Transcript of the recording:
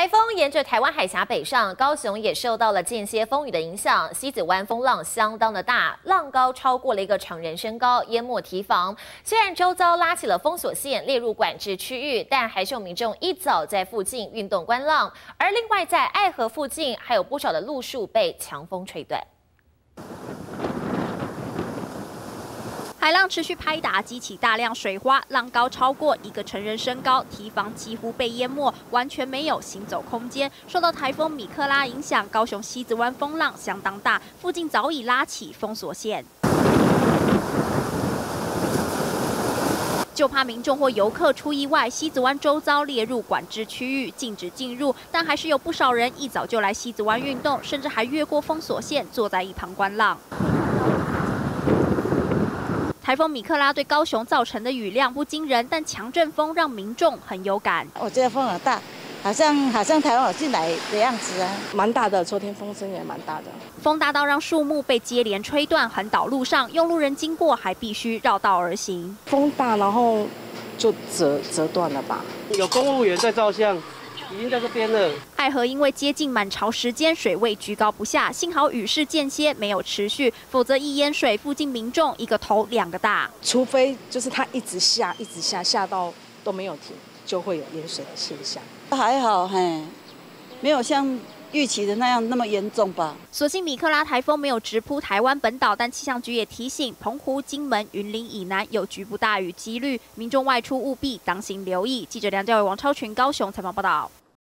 台风沿着台湾海峡北上，高雄也受到了间歇风雨的影响。西子湾风浪相当的大，浪高超过了一个成人身高，淹没堤防。虽然周遭拉起了封锁线，列入管制区域，但还是有民众一早在附近运动观浪。而另外在爱河附近，还有不少的路树被强风吹断。海浪持续拍打，激起大量水花，浪高超过一个成人身高，堤防几乎被淹没，完全没有行走空间。受到台风米克拉影响，高雄西子湾风浪相当大，附近早已拉起封锁线，就怕民众或游客出意外。西子湾周遭列入管制区域，禁止进入，但还是有不少人一早就来西子湾运动，甚至还越过封锁线，坐在一旁观浪。台风米克拉对高雄造成的雨量不惊人，但强阵风让民众很有感。我觉得风很大，好像好像台湾有进来的样子啊，蛮大的。昨天风声也蛮大的，风大到让树木被接连吹断，横倒路上，用路人经过还必须绕道而行。风大，然后就折折断了吧？有公务员在照相。已经在这边了。爱河因为接近满潮时间，水位居高不下，幸好雨势间歇，没有持续，否则一淹水，附近民众一个头两个大。除非就是它一直下，一直下，下到都没有停，就会有淹水的现象。还好，嘿，没有像。预期的那样那么严重吧？所幸米克拉台风没有直扑台湾本岛，但气象局也提醒，澎湖、金门、云林以南有局部大雨几率，民众外出务必当心留意。记者梁教伟、王超群高雄采访报道。